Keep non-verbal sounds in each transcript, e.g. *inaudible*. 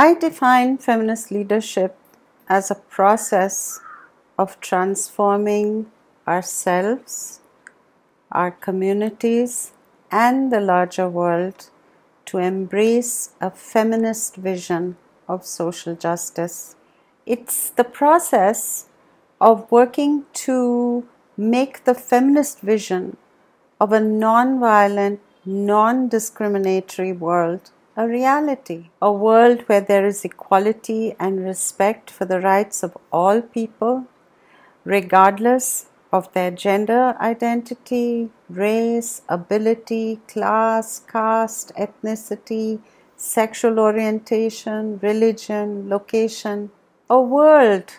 I define feminist leadership as a process of transforming ourselves, our communities, and the larger world to embrace a feminist vision of social justice. It's the process of working to make the feminist vision of a non-violent, non-discriminatory world a reality. A world where there is equality and respect for the rights of all people, regardless of their gender identity, race, ability, class, caste, ethnicity, sexual orientation, religion, location. A world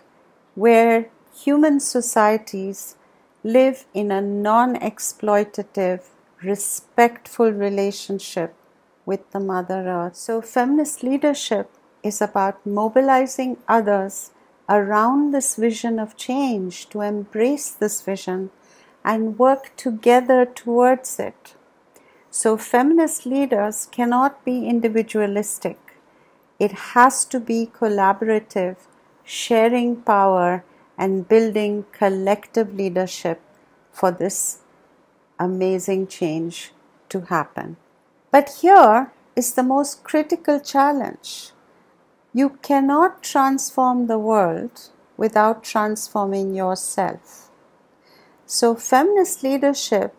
where human societies live in a non exploitative, respectful relationship with the Mother Earth. So, feminist leadership is about mobilizing others around this vision of change to embrace this vision and work together towards it. So, feminist leaders cannot be individualistic, it has to be collaborative, sharing power, and building collective leadership for this amazing change to happen. But here is the most critical challenge. You cannot transform the world without transforming yourself. So, feminist leadership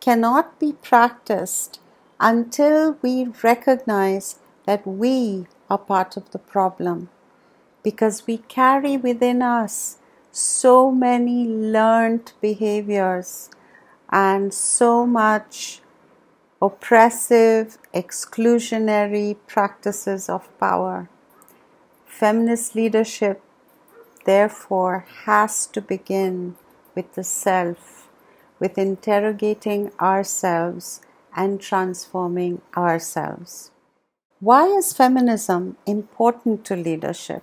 cannot be practiced until we recognize that we are part of the problem because we carry within us so many learned behaviors and so much oppressive, exclusionary practices of power. Feminist leadership, therefore, has to begin with the self, with interrogating ourselves and transforming ourselves. Why is feminism important to leadership?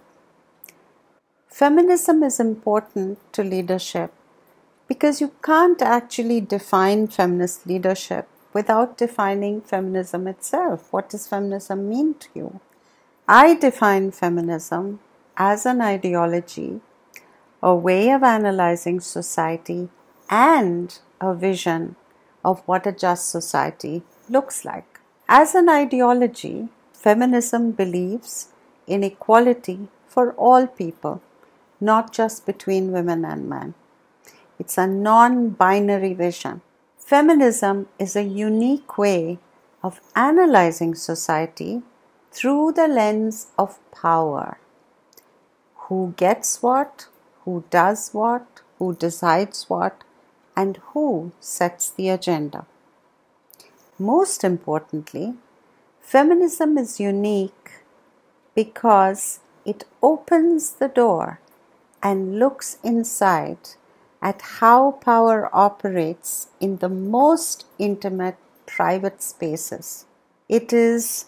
Feminism is important to leadership because you can't actually define feminist leadership without defining feminism itself. What does feminism mean to you? I define feminism as an ideology, a way of analyzing society, and a vision of what a just society looks like. As an ideology, feminism believes in equality for all people, not just between women and men. It's a non binary vision. Feminism is a unique way of analyzing society through the lens of power. Who gets what, who does what, who decides what, and who sets the agenda. Most importantly, feminism is unique because it opens the door and looks inside at how power operates in the most intimate private spaces. It is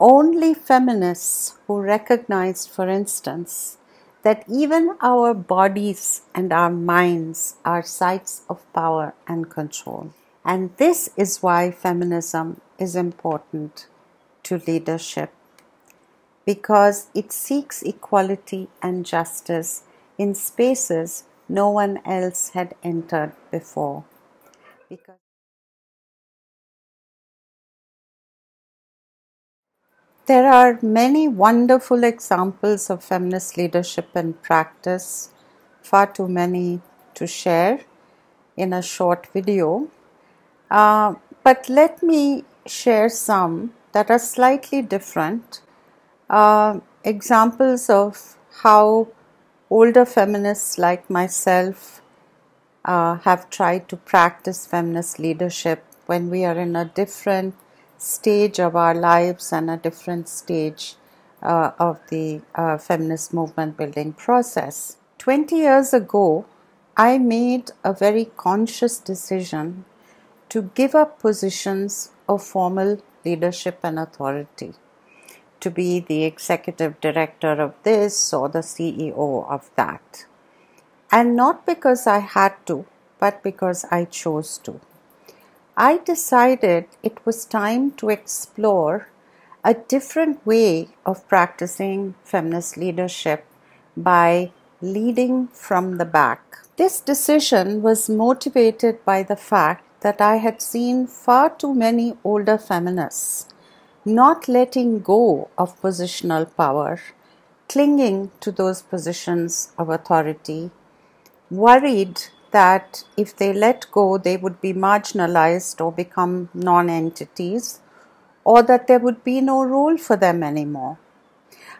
only feminists who recognize, for instance, that even our bodies and our minds are sites of power and control. And this is why feminism is important to leadership because it seeks equality and justice in spaces no one else had entered before. Because There are many wonderful examples of feminist leadership and practice, far too many to share in a short video. Uh, but let me share some that are slightly different. Uh, examples of how older feminists like myself uh, have tried to practice feminist leadership when we are in a different stage of our lives and a different stage uh, of the uh, feminist movement building process. 20 years ago, I made a very conscious decision to give up positions of formal leadership and authority to be the executive director of this or the CEO of that. And not because I had to, but because I chose to. I decided it was time to explore a different way of practicing feminist leadership by leading from the back. This decision was motivated by the fact that I had seen far too many older feminists not letting go of positional power, clinging to those positions of authority, worried that if they let go, they would be marginalized or become non entities, or that there would be no role for them anymore.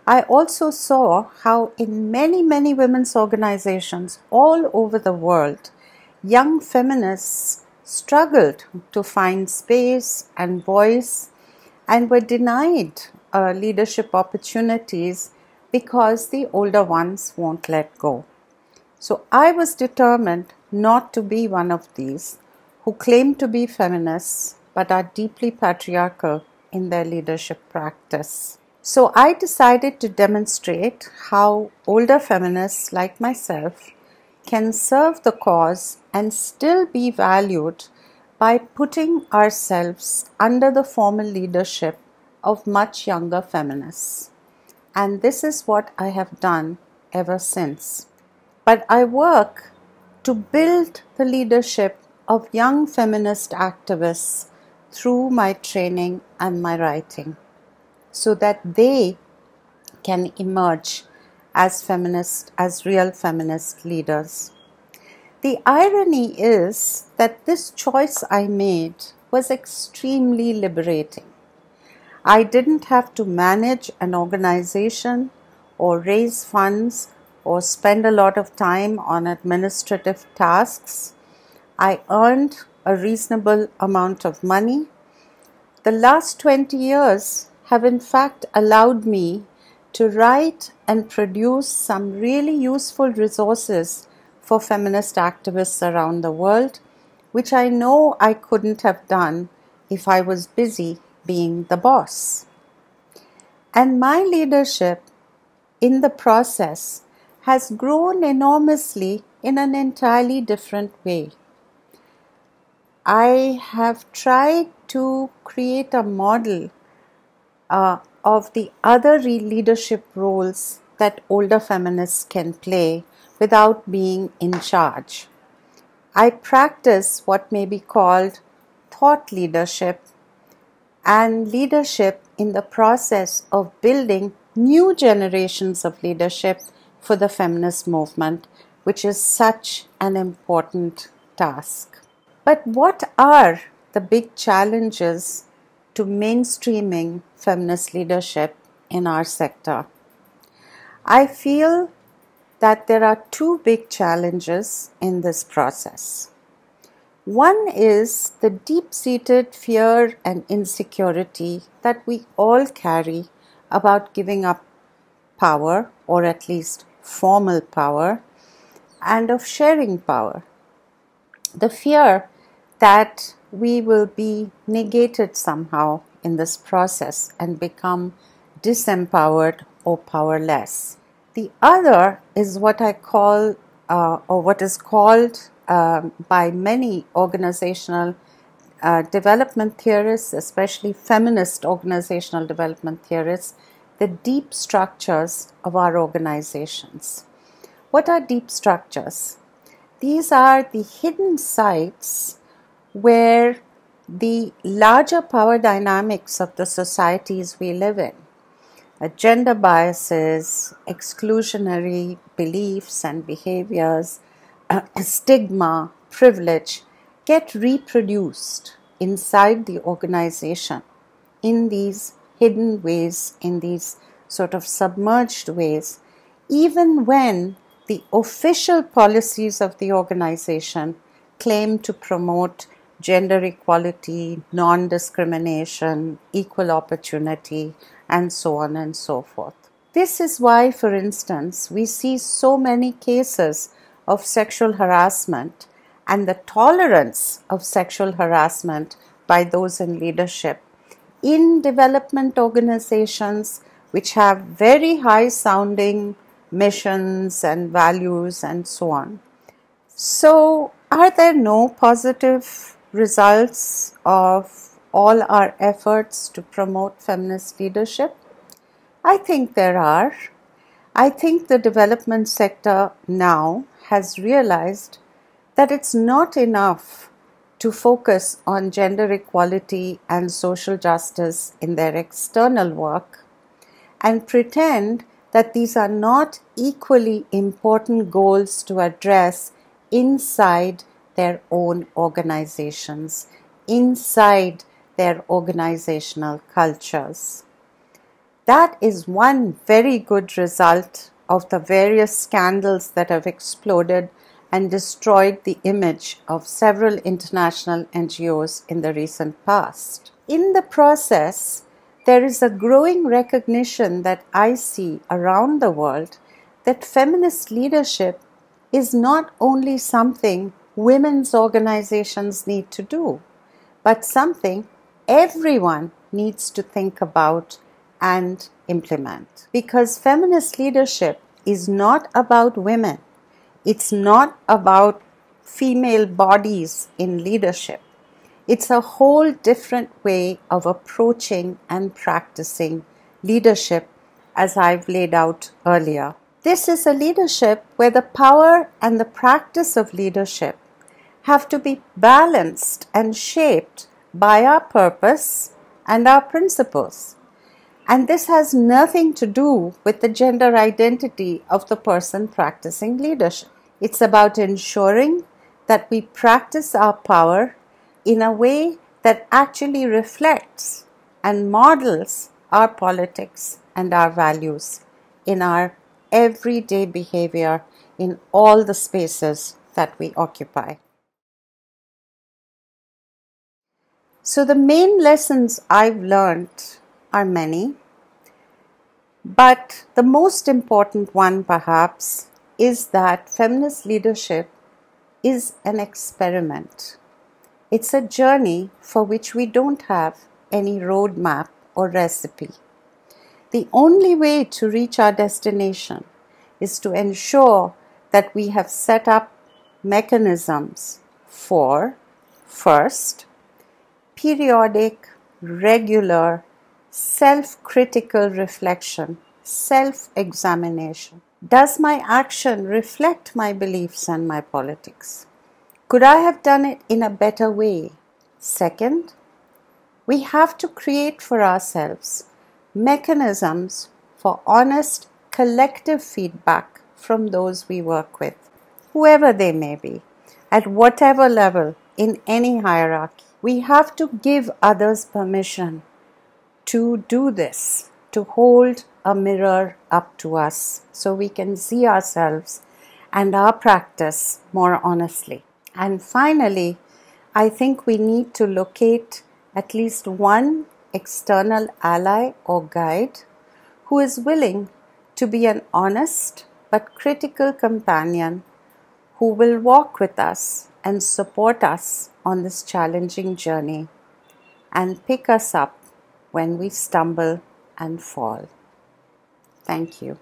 I also saw how, in many, many women's organizations all over the world, young feminists struggled to find space and voice and were denied uh, leadership opportunities because the older ones won't let go. So I was determined not to be one of these who claim to be feminists but are deeply patriarchal in their leadership practice. So I decided to demonstrate how older feminists like myself can serve the cause and still be valued by putting ourselves under the formal leadership of much younger feminists. And this is what I have done ever since. But I work to build the leadership of young feminist activists through my training and my writing so that they can emerge as feminist as real feminist leaders the irony is that this choice I made was extremely liberating. I didn't have to manage an organization or raise funds or spend a lot of time on administrative tasks. I earned a reasonable amount of money. The last 20 years have in fact allowed me to write and produce some really useful resources for feminist activists around the world, which I know I couldn't have done if I was busy being the boss. And my leadership in the process has grown enormously in an entirely different way. I have tried to create a model uh, of the other leadership roles that older feminists can play without being in charge. I practice what may be called thought leadership and leadership in the process of building new generations of leadership for the feminist movement, which is such an important task. But what are the big challenges to mainstreaming feminist leadership in our sector? I feel that there are two big challenges in this process. One is the deep seated fear and insecurity that we all carry about giving up power, or at least formal power, and of sharing power. The fear that we will be negated somehow in this process and become disempowered or powerless. The other is what I call, uh, or what is called uh, by many organizational uh, development theorists, especially feminist organizational development theorists, the deep structures of our organizations. What are deep structures? These are the hidden sites where the larger power dynamics of the societies we live in gender biases, exclusionary beliefs and behaviors, *clears throat* stigma, privilege get reproduced inside the organization in these hidden ways, in these sort of submerged ways, even when the official policies of the organization claim to promote gender equality, non discrimination, equal opportunity, and so on and so forth. This is why, for instance, we see so many cases of sexual harassment and the tolerance of sexual harassment by those in leadership in development organizations which have very high sounding missions and values and so on. So, are there no positive results of all our efforts to promote feminist leadership? I think there are. I think the development sector now has realized that it's not enough to focus on gender equality and social justice in their external work and pretend that these are not equally important goals to address inside their own organizations, inside their organizational cultures. That is one very good result of the various scandals that have exploded and destroyed the image of several international NGOs in the recent past. In the process, there is a growing recognition that I see around the world that feminist leadership is not only something women's organizations need to do, but something everyone needs to think about and implement. Because feminist leadership is not about women, it's not about female bodies in leadership. It's a whole different way of approaching and practicing leadership as I've laid out earlier. This is a leadership where the power and the practice of leadership have to be balanced and shaped by our purpose and our principles. And this has nothing to do with the gender identity of the person practicing leadership. It's about ensuring that we practice our power in a way that actually reflects and models our politics and our values in our everyday behavior in all the spaces that we occupy. So, the main lessons I've learned are many, but the most important one, perhaps, is that feminist leadership is an experiment. It's a journey for which we don't have any roadmap or recipe. The only way to reach our destination is to ensure that we have set up mechanisms for first, periodic, regular, self critical reflection, self examination. Does my action reflect my beliefs and my politics? Could I have done it in a better way? Second, we have to create for ourselves mechanisms for honest collective feedback from those we work with, whoever they may be, at whatever level in any hierarchy. We have to give others permission to do this, to hold a mirror up to us so we can see ourselves and our practice more honestly. And finally, I think we need to locate at least one external ally or guide who is willing to be an honest but critical companion who will walk with us and support us on this challenging journey and pick us up when we stumble and fall. Thank you.